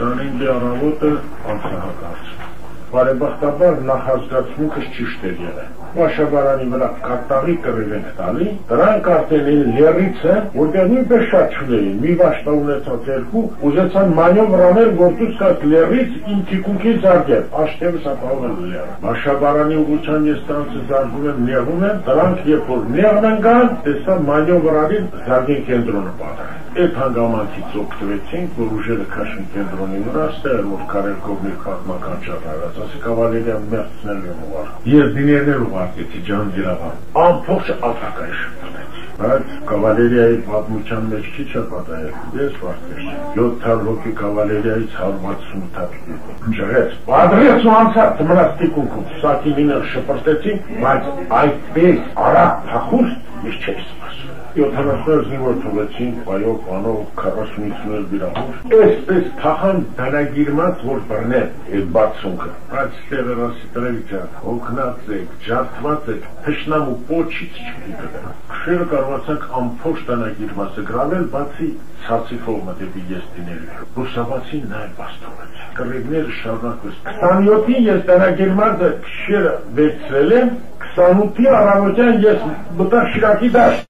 Շաբաթի առավոտը անցահակարց։ Բարեբախտաբար նախազգացմունքս ճիշտ էր եղել։ Մաշաբարանի վրա կարտաղի կռիվ ենք տալի, դրանք արդեն են լերից են, որտեղ նույնպես շատ չունեին, մի վաշտա ունեցած երկու, ուզեցան մանյովր անել, որ դուս կաք լերից իմ թիկունքի զարգել, աշտևս ապահովել լերը։ Մաշաբարանի ուղղության ես տրանցը զարգում եմ, նեղում եմ, դրանք երբ որ նեղն են գան, տեսա մանյովր արին զարգեն կենտրոնը պատրաստ։ Այդ հանգամանքից օգտվեցինք, որ ուժերը քաշին կենտրոնի վրա, ստեղ որ Կարելկովն իր պատմական ճարտարած, ասի կավալերիան մերցնել եմ ուղարկում։ Ես դիներներ ուղարկեցի ջանձիրավան, ամբողջ ատակայ շփոթեցի։ Բայց կավալերիայի պատմության մեջ քիչ է պատահել։ Ես վարդեր։ 700 հոգի կավալերիայից 160 թափի։ Ջրեց, պատրեց ու անցած մնաց տիկունքում։ Սակի լինել շփրտեցի, բայց այդպես արագ փախուստ ես չէի սպասում։ 70 զինվոր թողեցին, պայով, պանով, 40-ից մեր վիրահոր։ Այսպես թախան դանագիրմած, որ բռնեն այդ բացունքը։ Բայց ստեղերասի տրևիճա, հոգնած եք, ջարդված եք, թշնամ ու պոչից չպիտի դրան։ Քշերը կարողացանք ամփոշ դանագիրմածը գրավել, բացի ցածի կողմը դեպի եստիների։ Ռուսաբացին նաև բաստորեց։ Կռիվները շարունակվեց։ 27-ին ես դանագիրմածը քշերը վերցրել եմ, 28-ի առավոտյան ես մտա Շիրակի դաշտ